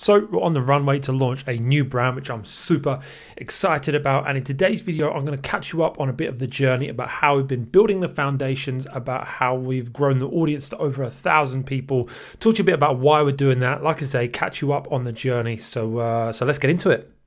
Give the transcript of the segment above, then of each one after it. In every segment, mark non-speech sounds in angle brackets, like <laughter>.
So we're on the runway to launch a new brand, which I'm super excited about. And in today's video, I'm going to catch you up on a bit of the journey about how we've been building the foundations, about how we've grown the audience to over a thousand people. Talk to you a bit about why we're doing that. Like I say, catch you up on the journey. So, uh, so let's get into it.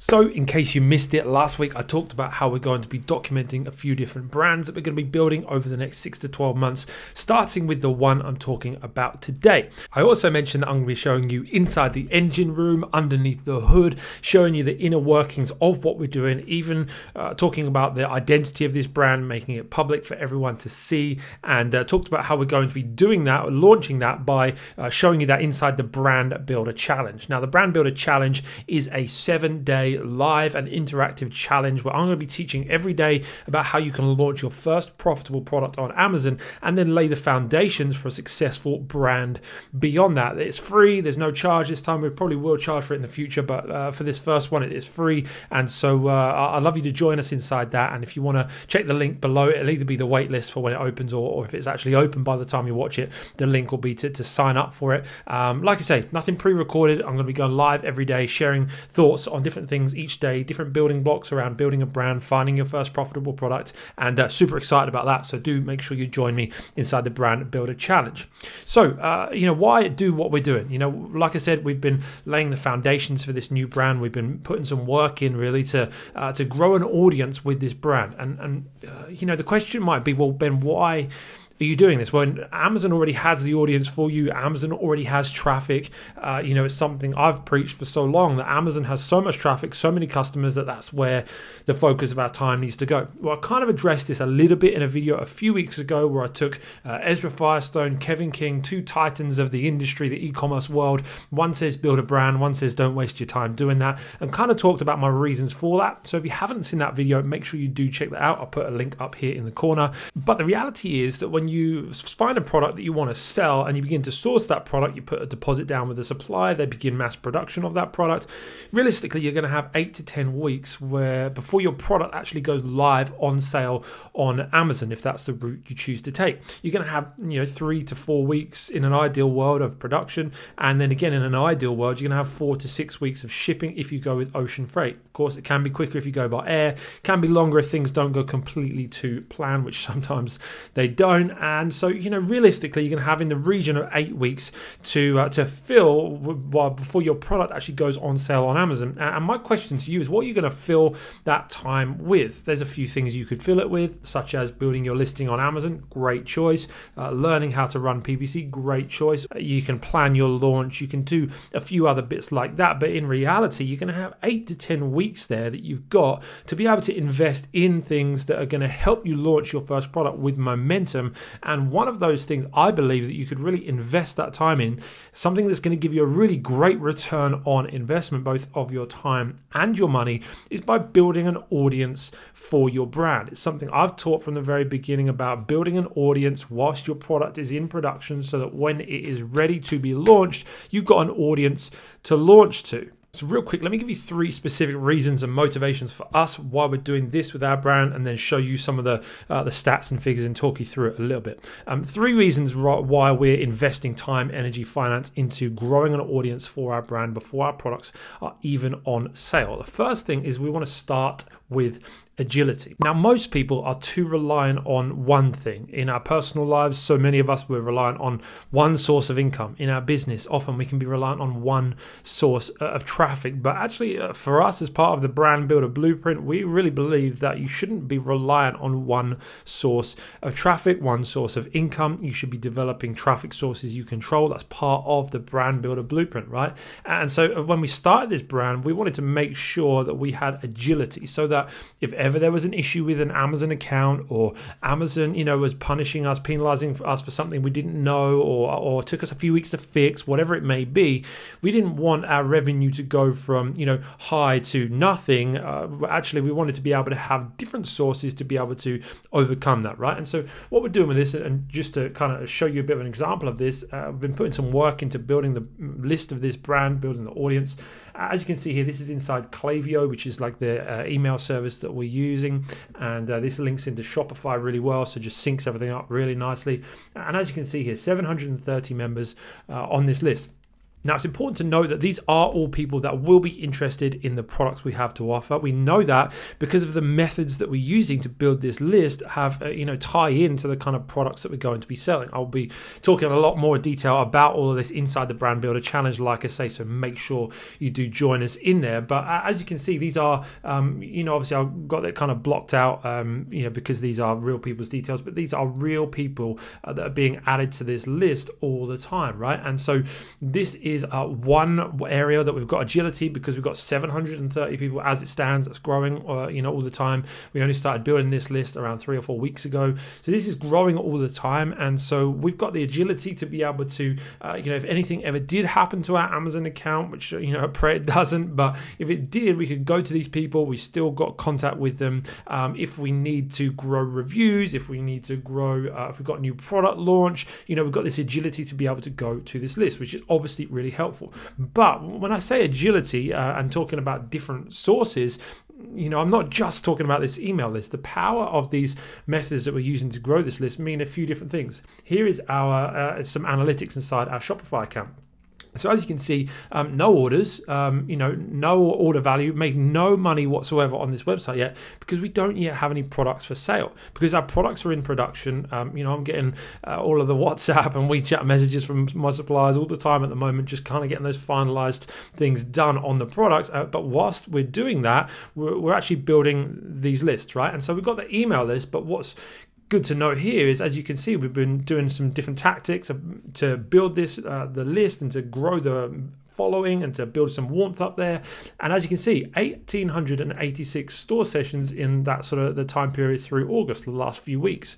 So, in case you missed it, last week I talked about how we're going to be documenting a few different brands that we're going to be building over the next six to 12 months, starting with the one I'm talking about today. I also mentioned that I'm going to be showing you inside the engine room, underneath the hood, showing you the inner workings of what we're doing, even uh, talking about the identity of this brand, making it public for everyone to see, and uh, talked about how we're going to be doing that, launching that by uh, showing you that inside the Brand Builder Challenge. Now, the Brand Builder Challenge is a seven day live and interactive challenge where I'm going to be teaching every day about how you can launch your first profitable product on Amazon and then lay the foundations for a successful brand beyond that. It's free, there's no charge this time. We probably will charge for it in the future, but uh, for this first one, it is free. And so uh, I'd love you to join us inside that. And if you want to check the link below, it'll either be the waitlist for when it opens or, or, if it's actually open by the time you watch it, the link will be to, to sign up for it. Um, like I say, nothing pre recorded. I'm going to be going live every day, sharing thoughts on different things things each day, different building blocks around building a brand, finding your first profitable product, and uh, super excited about that. So do make sure you join me inside the Brand Builder Challenge. So, uh, you know, why do what we're doing? You know, like I said, we've been laying the foundations for this new brand. We've been putting some work in really to uh, to grow an audience with this brand. And and uh, you know, the question might be, well, Ben, why? Are you doing this? Well, Amazon already has the audience for you. Amazon already has traffic. Uh, you know, it's something I've preached for so long that Amazon has so much traffic, so many customers that that's where the focus of our time needs to go. Well, I kind of addressed this a little bit in a video a few weeks ago where I took uh, Ezra Firestone, Kevin King, two titans of the industry, the e-commerce world. One says build a brand, one says don't waste your time doing that, and kind of talked about my reasons for that. So if you haven't seen that video, make sure you do check that out. I'll put a link up here in the corner. But the reality is that when you find a product that you want to sell and you begin to source that product, you put a deposit down with the supplier, they begin mass production of that product. Realistically, you're going to have eight to 10 weeks where before your product actually goes live on sale on Amazon, if that's the route you choose to take. You're going to have, you know, three to four weeks in an ideal world of production. And then again, in an ideal world, you're going to have four to six weeks of shipping if you go with ocean freight. Of course, it can be quicker if you go by air, can be longer if things don't go completely to plan, which <laughs> sometimes they don't. And so, you know, realistically, you're going to have in the region of eight weeks to uh, to fill before your product actually goes on sale on Amazon. And my question to you is, what are you going to fill that time with? There's a few things you could fill it with, such as building your listing on Amazon, great choice. Uh, learning how to run PPC, great choice. You can plan your launch. You can do a few other bits like that. But in reality, you're going to have eight to ten weeks there that you've got to be able to invest in things that are going to help you launch your first product with momentum and one of those things I believe that you could really invest that time in, something that's going to give you a really great return on investment, both of your time and your money, is by building an audience for your brand. It's something I've taught from the very beginning about building an audience whilst your product is in production so that when it is ready to be launched, you've got an audience to launch to. So, real quick, let me give you three specific reasons and motivations for us why we're doing this with our brand, and then show you some of the uh, the stats and figures and talk you through it a little bit. Um, three reasons why we're investing time, energy, finance into growing an audience for our brand before our products are even on sale. The first thing is we want to start with agility. Now, most people are too reliant on one thing. In our personal lives, so many of us, we're reliant on one source of income. In our business, often we can be reliant on one source uh, of traffic. But actually, uh, for us, as part of the Brand Builder Blueprint, we really believe that you shouldn't be reliant on one source of traffic, one source of income. You should be developing traffic sources you control. That's part of the Brand Builder Blueprint, right? And so uh, when we started this brand, we wanted to make sure that we had agility so that if ever there was an issue with an Amazon account or Amazon, you know, was punishing us, penalizing us for something we didn't know or, or took us a few weeks to fix, whatever it may be, we didn't want our revenue to go from, you know, high to nothing. Uh, actually, we wanted to be able to have different sources to be able to overcome that, right? And so what we're doing with this, and just to kind of show you a bit of an example of this, uh, I've been putting some work into building the list of this brand, building the audience. As you can see here, this is inside Klaviyo, which is like the uh, email service that we're using. And uh, this links into Shopify really well, so just syncs everything up really nicely. And as you can see here, 730 members uh, on this list. Now, it's important to note that these are all people that will be interested in the products we have to offer. We know that because of the methods that we're using to build this list have, uh, you know, tie into the kind of products that we're going to be selling. I'll be talking a lot more detail about all of this inside the Brand Builder Challenge, like I say, so make sure you do join us in there. But as you can see, these are, um, you know, obviously I've got that kind of blocked out, um, you know, because these are real people's details, but these are real people uh, that are being added to this list all the time, right? And so this is uh, one area that we've got agility because we've got 730 people as it stands. That's growing, uh, you know, all the time. We only started building this list around three or four weeks ago, so this is growing all the time. And so we've got the agility to be able to, uh, you know, if anything ever did happen to our Amazon account, which you know, <laughs> I pray it doesn't, but if it did, we could go to these people. We still got contact with them. Um, if we need to grow reviews, if we need to grow, uh, if we've got a new product launch, you know, we've got this agility to be able to go to this list, which is obviously really helpful. But when I say agility uh, and talking about different sources, you know, I'm not just talking about this email list. The power of these methods that we're using to grow this list mean a few different things. Here is our uh, some analytics inside our Shopify account. So as you can see, um, no orders, um, you know, no order value, made no money whatsoever on this website yet because we don't yet have any products for sale because our products are in production. Um, you know, I'm getting uh, all of the <laughs> WhatsApp and WeChat messages from my suppliers all the time at the moment, just kind of getting those finalized things done on the products. Uh, but whilst we're doing that, we're, we're actually building these lists, right? And so we've got the email list, but what's good to note here is, as you can see, we've been doing some different tactics to build this uh, the list and to grow the following and to build some warmth up there. And as you can see, 1,886 store sessions in that sort of the time period through August, the last few weeks.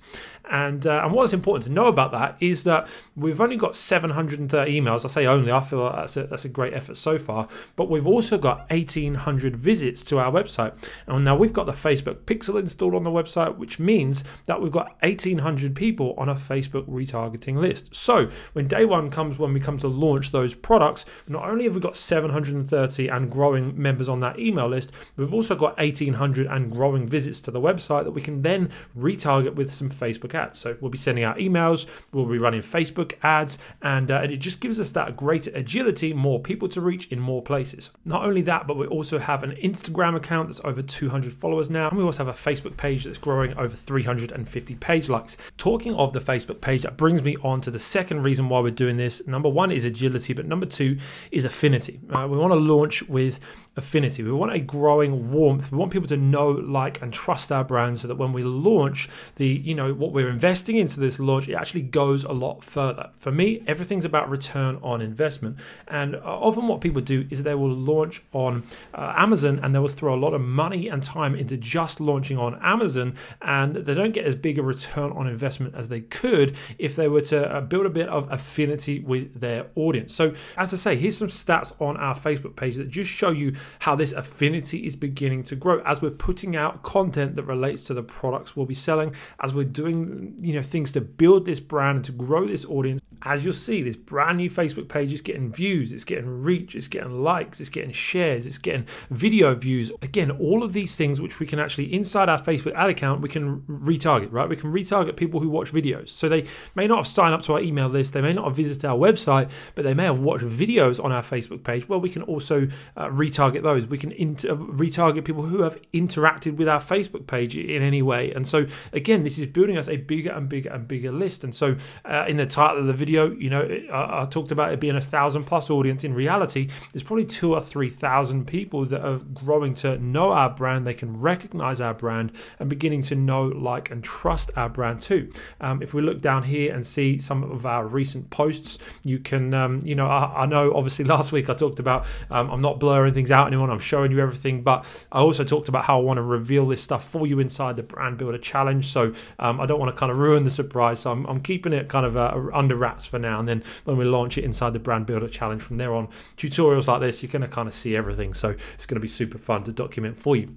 And uh, and what's important to know about that is that we've only got 730 emails. I say only. I feel that's a, that's a great effort so far. But we've also got 1,800 visits to our website. And now we've got the Facebook Pixel installed on the website, which means that we've got 1,800 people on a Facebook retargeting list. So when day one comes, when we come to launch those products, not only have we got 730 and growing members on that email list, we've also got 1800 and growing visits to the website that we can then retarget with some Facebook ads. So we'll be sending out emails, we'll be running Facebook ads, and, uh, and it just gives us that greater agility, more people to reach in more places. Not only that, but we also have an Instagram account that's over 200 followers now, and we also have a Facebook page that's growing over 350 page likes. Talking of the Facebook page, that brings me on to the second reason why we're doing this. Number one is agility, but number two is is affinity. Uh, we want to launch with affinity. We want a growing warmth. We want people to know, like, and trust our brand so that when we launch the, you know, what we're investing into this launch, it actually goes a lot further. For me, everything's about return on investment. And uh, often what people do is they will launch on uh, Amazon and they will throw a lot of money and time into just launching on Amazon and they don't get as big a return on investment as they could if they were to uh, build a bit of affinity with their audience. So, as I say, here's some stats on our Facebook page that just show you how this affinity is beginning to grow as we're putting out content that relates to the products we'll be selling, as we're doing you know things to build this brand and to grow this audience. As you'll see, this brand new Facebook page is getting views, it's getting reach, it's getting likes, it's getting shares, it's getting video views. Again, all of these things which we can actually inside our Facebook ad account we can retarget, right? We can retarget people who watch videos. So they may not have signed up to our email list, they may not have visited our website, but they may have watched videos on our Facebook page. Well, we can also uh, retarget those. We can inter- uh, retarget people who have interacted with our Facebook page in any way. And so, again, this is building us a bigger and bigger and bigger list. And so, uh, in the title of the video, you know, I, I talked about it being a thousand plus audience. In reality, there's probably two or three thousand people that are growing to know our brand. They can recognize our brand and beginning to know, like, and trust our brand too. Um, if we look down here and see some of our recent posts, you can, um, you know, I, I, know obviously last week I talked about um, I'm not blurring things out anymore. I'm showing you everything. But I also talked about how I want to reveal this stuff for you inside the Brand Builder Challenge. So um, I don't want to kind of ruin the surprise. So I'm, I'm keeping it kind of uh, under wraps for now. And then when we launch it inside the Brand Builder Challenge from there on, tutorials like this, you're going to kind of see everything. So it's going to be super fun to document for you.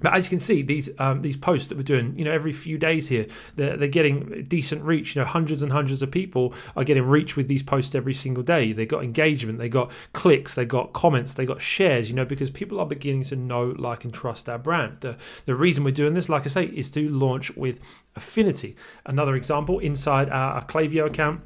But as you can see, these um, these posts that we're doing, you know, every few days here, they're, they're getting decent reach. You know, hundreds and hundreds of people are getting reach with these posts every single day. They got engagement, they got clicks, they got comments, they got shares. You know, because people are beginning to know, like, and trust our brand. The the reason we're doing this, like I say, is to launch with affinity. Another example inside our, our Klaviyo account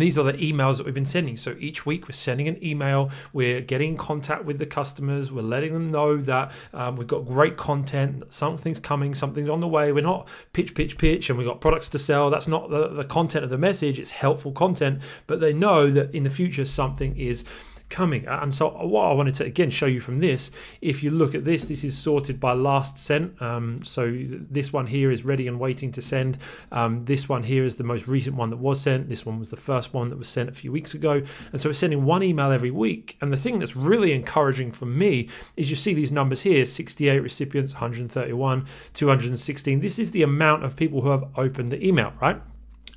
these are the emails that we've been sending. So each week we're sending an email, we're getting in contact with the customers, we're letting them know that um, we've got great content, something's coming, something's on the way. We're not pitch, pitch, pitch, and we've got products to sell. That's not the, the content of the message, it's helpful content, but they know that in the future something is coming. And so, what I wanted to again show you from this, if you look at this, this is sorted by last sent. Um, so, this one here is ready and waiting to send. Um, this one here is the most recent one that was sent. This one was the first one that was sent a few weeks ago. And so, we're sending one email every week. And the thing that's really encouraging for me is you see these numbers here 68 recipients, 131, 216. This is the amount of people who have opened the email, right?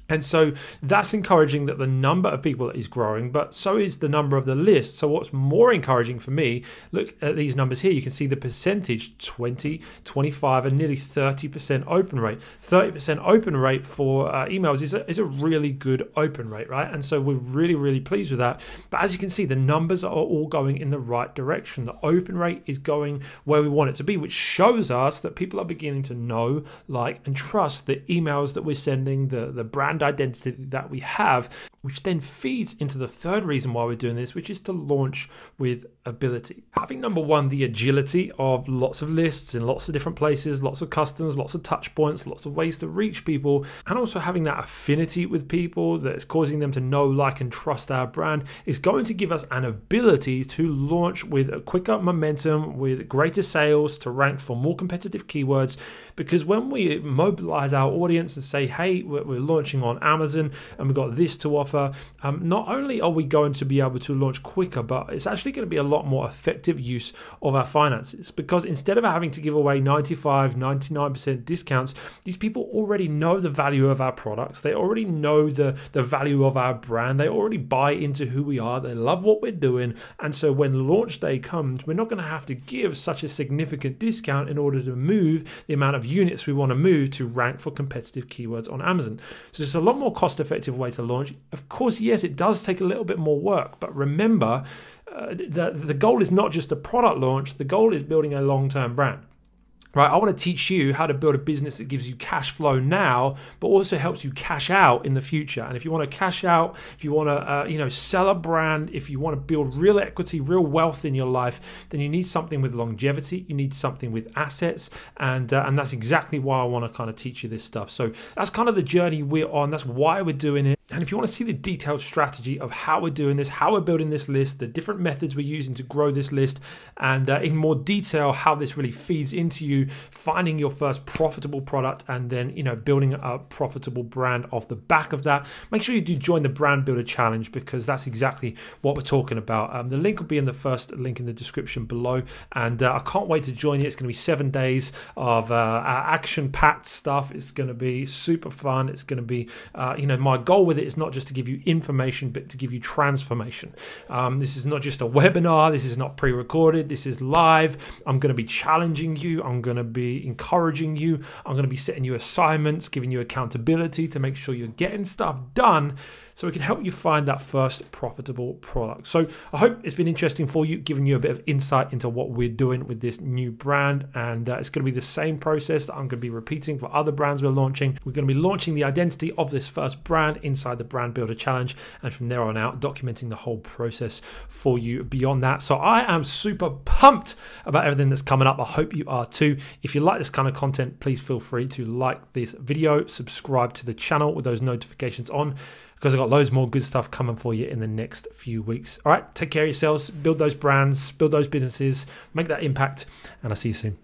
And so that's encouraging that the number of people is growing, but so is the number of the list. So, what's more encouraging for me, look at these numbers here. You can see the percentage 20, 25, and nearly 30% open rate. 30% open rate for uh, emails is a, is a really good open rate, right? And so, we're really, really pleased with that. But as you can see, the numbers are all going in the right direction. The open rate is going where we want it to be, which shows us that people are beginning to know, like, and trust the emails that we're sending, the, the brand brand identity that we have, which then feeds into the third reason why we're doing this, which is to launch with ability. Having number one, the agility of lots of lists in lots of different places, lots of customers, lots of touch points, lots of ways to reach people, and also having that affinity with people that's causing them to know, like, and trust our brand is going to give us an ability to launch with a quicker momentum, with greater sales, to rank for more competitive keywords. Because when we mobilize our audience and say, hey, we're, we're launching on Amazon and we've got this to offer, um, not only are we going to be able to launch quicker, but it's actually going to be a lot more effective use of our finances because instead of having to give away 95, 99% discounts, these people already know the value of our products. They already know the, the value of our brand. They already buy into who we are. They love what we're doing. And so when launch day comes, we're not going to have to give such a significant discount in order to move the amount of units we want to move to rank for competitive keywords on Amazon. So it's a lot more cost effective way to launch. Of course, yes, it does take a little bit more work, but remember, the, the goal is not just a product launch, the goal is building a long term brand right? I want to teach you how to build a business that gives you cash flow now, but also helps you cash out in the future. And if you want to cash out, if you want to, uh, you know, sell a brand, if you want to build real equity, real wealth in your life, then you need something with longevity. You need something with assets, and uh, and that's exactly why I want to kind of teach you this stuff. So that's kind of the journey we're on. That's why we're doing it. And if you want to see the detailed strategy of how we're doing this, how we're building this list, the different methods we're using to grow this list, and uh, in more detail how this really feeds into you finding your first profitable product and then you know building a profitable brand off the back of that make sure you do join the brand builder challenge because that's exactly what we're talking about. Um, the link will be in the first link in the description below and uh, i can't wait to join you. It's going to be seven days of uh, action packed stuff. It's going to be super fun. It's going to be uh, you know my goal with it is not just to give you information but to give you transformation um, this is not just a webinar this is not pre-recorded this is live i'm going to be challenging you i'm going to be encouraging you. I'm going to be setting you assignments, giving you accountability to make sure you're getting stuff done so we can help you find that first profitable product. So I hope it's been interesting for you, giving you a bit of insight into what we're doing with this new brand. And uh, it's going to be the same process that I'm going to be repeating for other brands we're launching. We're going to be launching the identity of this first brand inside the Brand Builder Challenge. And from there on out, documenting the whole process for you beyond that. So I am super pumped about everything that's coming up. I hope you are too. If you like this kind of content, please feel free to like this video, subscribe to the channel with those notifications on because I've got loads more good stuff coming for you in the next few weeks. All right, take care of yourselves, build those brands, build those businesses, make that impact, and I'll see you soon.